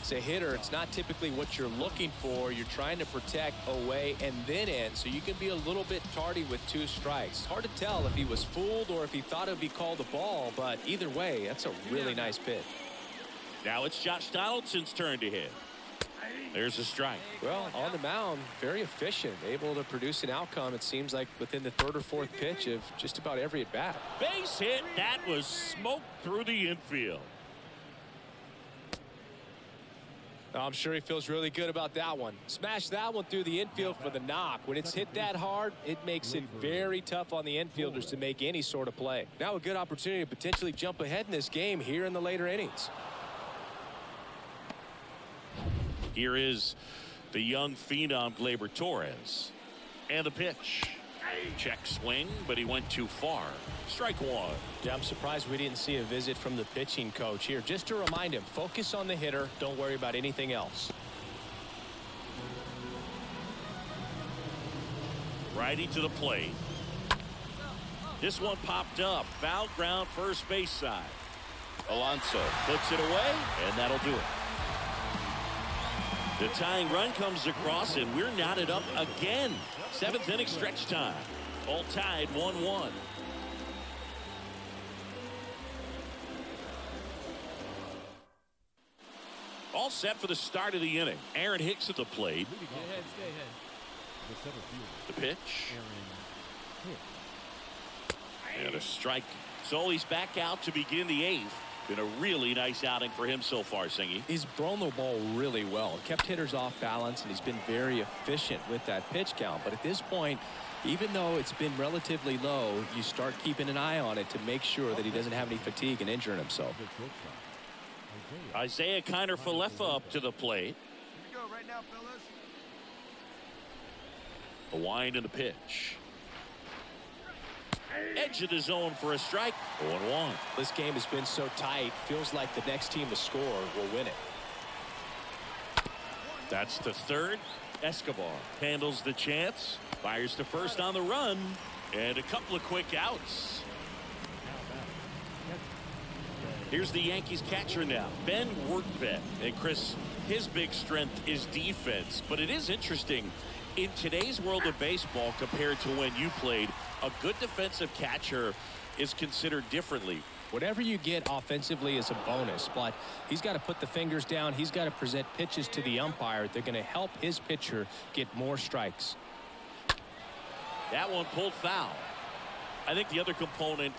Speaker 2: as a hitter, it's not typically what you're looking for. You're trying to protect away and then in, so you can be a little bit tardy with two strikes. Hard to tell if he was fooled or if he thought it would be called a ball, but either way, that's a really nice pitch.
Speaker 1: Now it's Josh Donaldson's turn to hit. There's a strike.
Speaker 2: Well, on the mound, very efficient, able to produce an outcome, it seems like within the third or fourth pitch of just about every at bat.
Speaker 1: Base hit. That was smoked through the infield.
Speaker 2: I'm sure he feels really good about that one. Smash that one through the infield for the knock. When it's hit that hard, it makes it very tough on the infielders to make any sort of play. Now a good opportunity to potentially jump ahead in this game here in the later innings.
Speaker 1: Here is the young phenom Gleyber Torres. And the pitch. Check swing, but he went too far. Strike one.
Speaker 2: Yeah, I'm surprised we didn't see a visit from the pitching coach here. Just to remind him, focus on the hitter. Don't worry about anything else.
Speaker 1: Righty to the plate. This one popped up. Foul ground first base side. Alonso puts it away, and that'll do it. The tying run comes across, and we're knotted up again. Seventh inning stretch time. All tied 1-1. All set for the start of the inning. Aaron Hicks at the plate.
Speaker 8: Stay ahead, stay ahead.
Speaker 3: The center fielder,
Speaker 1: The pitch.
Speaker 3: Aaron Hicks.
Speaker 1: And a strike. So he's back out to begin the eighth. Been a really nice outing for him so far, Singy.
Speaker 2: He's thrown the ball really well. Kept hitters off balance, and he's been very efficient with that pitch count. But at this point, even though it's been relatively low, you start keeping an eye on it to make sure that he doesn't have any fatigue and injuring himself.
Speaker 3: Isiah. Isaiah
Speaker 1: Kiner Falefa up to the plate.
Speaker 7: Here we go right now, fellas.
Speaker 1: A wind and a pitch. Edge of the zone for a strike. 0-1.
Speaker 2: This game has been so tight, feels like the next team to score will win it.
Speaker 1: That's the third. Escobar handles the chance. Fires to first on the run. And a couple of quick outs. Here's the Yankees catcher now, Ben Rortvedt. And Chris, his big strength is defense. But it is interesting, in today's world of baseball compared to when you played, a good defensive catcher is considered differently.
Speaker 2: Whatever you get offensively is a bonus, but he's got to put the fingers down. He's got to present pitches to the umpire. They're going to help his pitcher get more strikes.
Speaker 1: That one pulled foul. I think the other component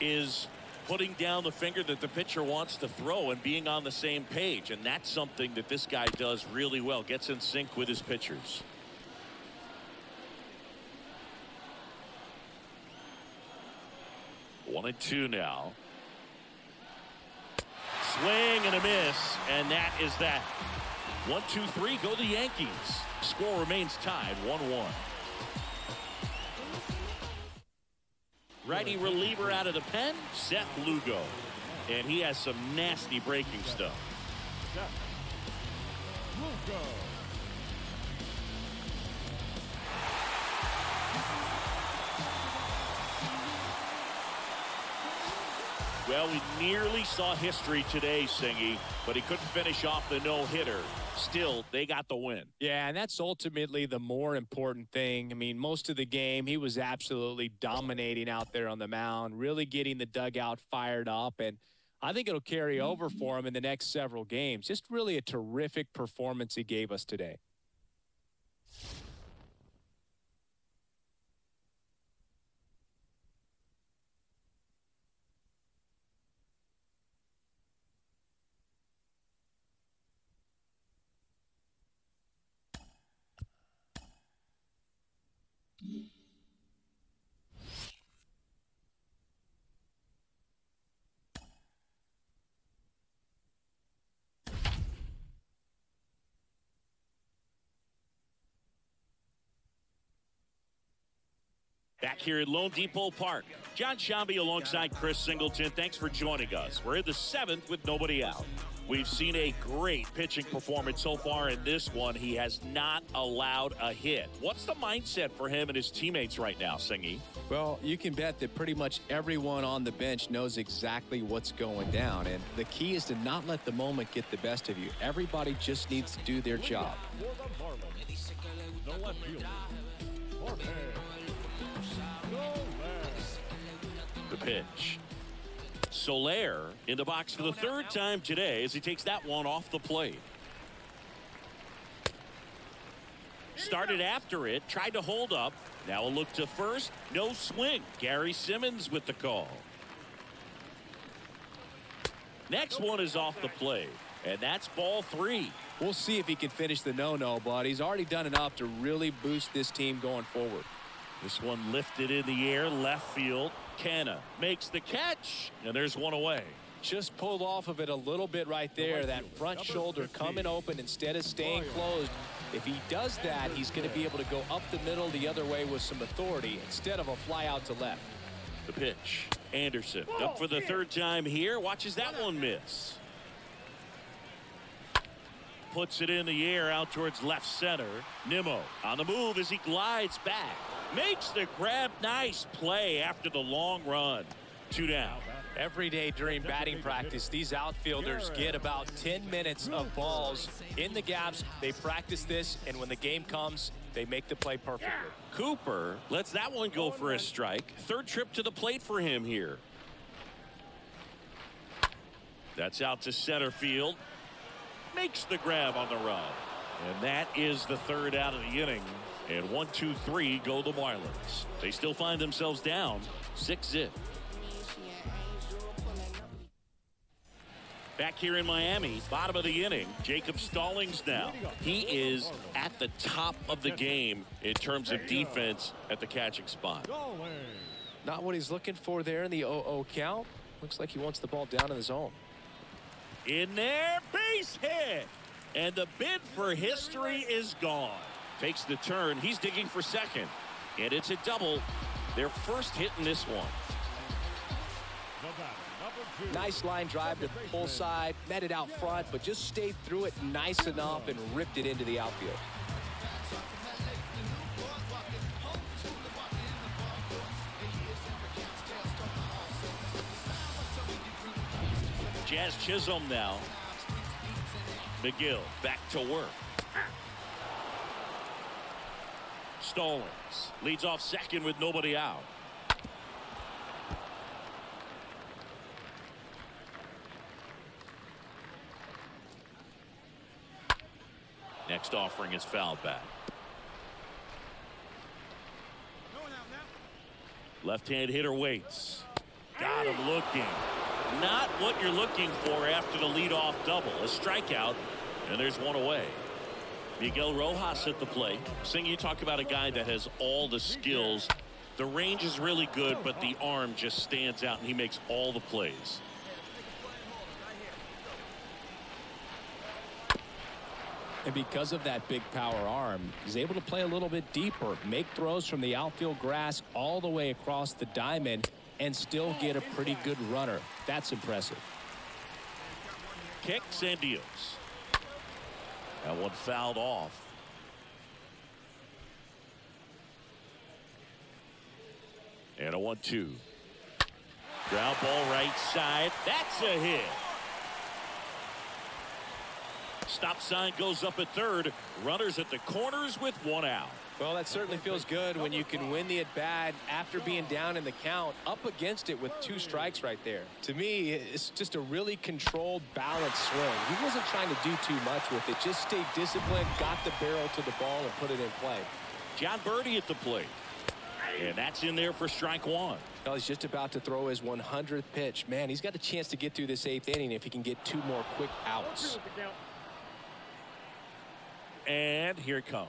Speaker 1: is putting down the finger that the pitcher wants to throw and being on the same page. And that's something that this guy does really well. Gets in sync with his pitchers. One and two now. Swing and a miss. And that is that. One, two, three, go the Yankees. Score remains tied 1-1. Righty reliever out of the pen, Seth Lugo. And he has some nasty breaking stuff.
Speaker 3: Lugo.
Speaker 1: Well, we nearly saw history today, Singy, but he couldn't finish off the no-hitter. Still, they got the win.
Speaker 2: Yeah, and that's ultimately the more important thing. I mean, most of the game, he was absolutely dominating out there on the mound, really getting the dugout fired up. And I think it'll carry over for him in the next several games. Just really a terrific performance he gave us today.
Speaker 1: Back here at loanDepot park, John Sciambi alongside Chris Singleton. Thanks for joining us. We're in the seventh with nobody out. We've seen a great pitching performance so far in this one. He has not allowed a hit. What's the mindset for him and his teammates right now, Singy?
Speaker 2: Well, you can bet that pretty much everyone on the bench knows exactly what's going down. And the key is to not let the moment get the best of you. Everybody just needs to do their job.
Speaker 3: The
Speaker 1: pitch. Soler in the box for the third time today as he takes that one off the plate. Started after it, tried to hold up. Now a look to first, no swing. Gary Simmons with the call. Next one is off the plate, and that's ball three.
Speaker 2: We'll see if he can finish the no-no, but he's already done enough to really boost this team going forward.
Speaker 1: This one lifted in the air, left field. Canha makes the catch, and there's one away.
Speaker 2: Just pulled off of it a little bit right there. That front shoulder coming open instead of staying closed. If he does that, he's going to be able to go up the middle the other way with some authority instead of a fly out to left.
Speaker 1: The pitch. Anderson up for the oh, third time here. Watches that one miss. Puts it in the air out towards left center. Nimmo on the move as he glides back. Makes the grab. Nice play after the long run. Two down.
Speaker 2: Every day during batting practice, these outfielders get about 10 minutes of balls in the gaps. They practice this, and when the game comes, they make the play perfectly.
Speaker 1: Cooper lets that one go for a strike. Third trip to the plate for him here. That's out to center field. Makes the grab on the run. And that is the third out of the inning. And one, two, three go the Marlins. They still find themselves down six zip. Back here in Miami, bottom of the inning, Jacob Stallings now. He is at the top of the game in terms of defense at the catching spot.
Speaker 2: Not what he's looking for there in the 0-0 count. Looks like he wants the ball down in the zone.
Speaker 1: In there, base hit. And the bid for history is gone. Takes the turn. He's digging for second. And it's a double. Their first hit in this one.
Speaker 3: The batter, number two.
Speaker 2: Nice line drive to the pull side, met it out front, but just stayed through it nice enough and ripped it into the outfield.
Speaker 1: Jazz Chisholm now. Megill back to work. Stallings leads off second with nobody out. Next offering is fouled back. Left-hand hitter waits. Got him looking. Not what you're looking for after the leadoff double. A strikeout, and there's one away. Miguel Rojas at the plate. Sing, you talk about a guy that has all the skills. The range is really good, but the arm just stands out, and he makes all the plays.
Speaker 2: And because of that big power arm, he's able to play a little bit deeper, make throws from the outfield grass all the way across the diamond, and still get a pretty good runner. That's impressive.
Speaker 1: Kicks and deals. That one fouled off. And a one-two. Ground ball right side. That's a hit. Stop sign goes up at third. Runners at the corners with one out.
Speaker 2: Well, that certainly feels good when you can win the at-bat after being down in the count, up against it with two strikes right there. To me, it's just a really controlled, balanced swing. He wasn't trying to do too much with it. Just stayed disciplined, got the barrel to the ball, and put it in play.
Speaker 1: Jon Berti at the plate. And that's in there for strike one.
Speaker 2: Well, he's just about to throw his 100th pitch. Man, he's got a chance to get through this eighth inning if he can get two more quick outs.
Speaker 1: And here it comes.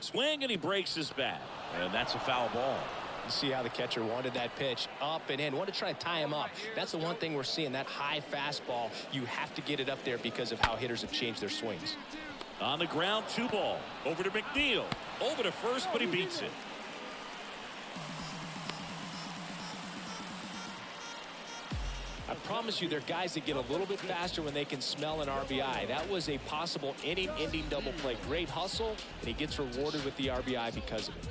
Speaker 1: Swing and he breaks his bat. And that's a foul ball.
Speaker 2: You see how the catcher wanted that pitch up and in. Wanted to try to tie him up. That's the one thing we're seeing. That high fastball. You have to get it up there because of how hitters have changed their swings.
Speaker 1: On the ground, two ball. Over to McNeil. Over to first, but he beats it.
Speaker 2: I promise you, they're guys that get a little bit faster when they can smell an RBI. That was a possible inning-ending double play. Great hustle, and he gets rewarded with the RBI because of it.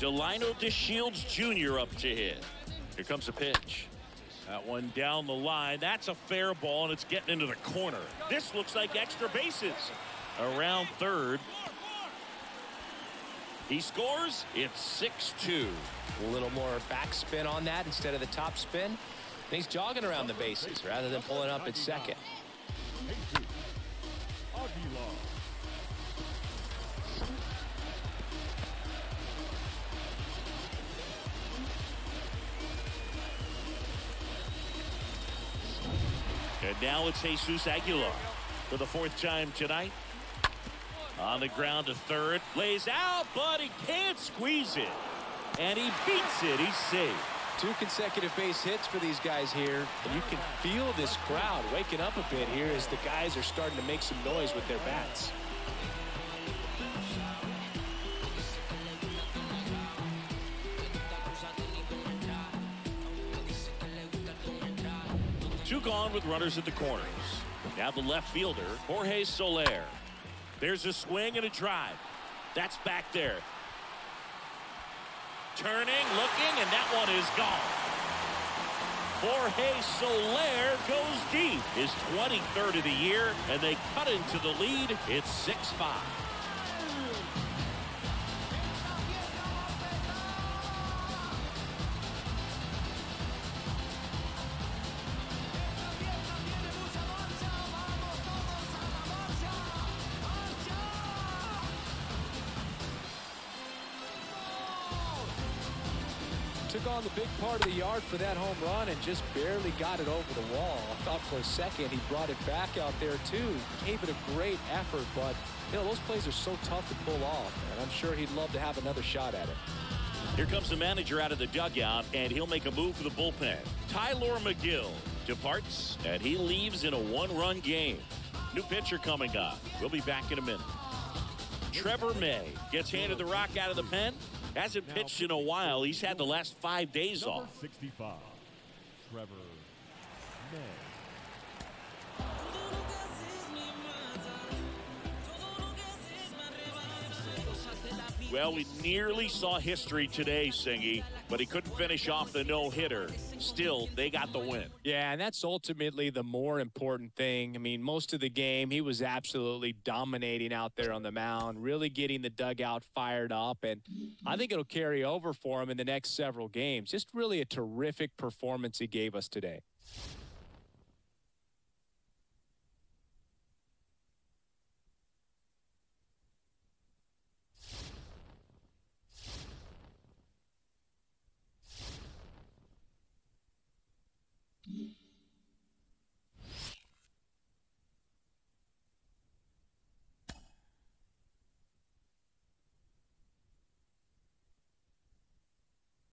Speaker 1: Delino DeShields Jr. up to hit. Here comes a pitch. That one down the line. That's a fair ball, and it's getting into the corner. This looks like extra bases. Around third. He scores. It's 6-2.
Speaker 2: A little more backspin on that instead of the top spin. He's jogging around the bases rather than pulling up at second.
Speaker 1: And now it's Jesus Aguilar for the fourth time tonight. On the ground to third. Lays out, but he can't squeeze it. And he beats it. He's safe.
Speaker 2: Two consecutive base hits for these guys here. And you can feel this crowd waking up a bit here as the guys are starting to make some noise with their bats.
Speaker 1: Two gone with runners at the corners. Now the left fielder, Jorge Soler. There's a swing and a drive. That's back there. Turning, looking, and that one is gone. Jorge Soler goes deep. His 23rd of the year, and they cut into the lead. It's 6-5.
Speaker 9: Part of the yard for that home run and just barely got it over the wall. I thought for a second he brought it back out there too. Gave it a great effort, but you know those plays are so tough to pull off, and I'm sure he'd love to have another shot at it.
Speaker 1: Here comes the manager out of the dugout, and he'll make a move for the bullpen. Tylor Megill departs, and he leaves in a one-run game. New pitcher coming up. We'll be back in a minute. Trevor May gets handed the rock out of the pen. Hasn't pitched in a while. He's had the last five days
Speaker 4: Number
Speaker 1: off.
Speaker 4: 65, Trevor May.
Speaker 1: Well, we nearly saw history today, Singy, but he couldn't finish off the no-hitter. Still, they got the win.
Speaker 9: Yeah, and that's ultimately the more important thing. I mean, most of the game, he was absolutely dominating out there on the mound, really getting the dugout fired up. And I think it'll carry over for him in the next several games. Just really a terrific performance he gave us today.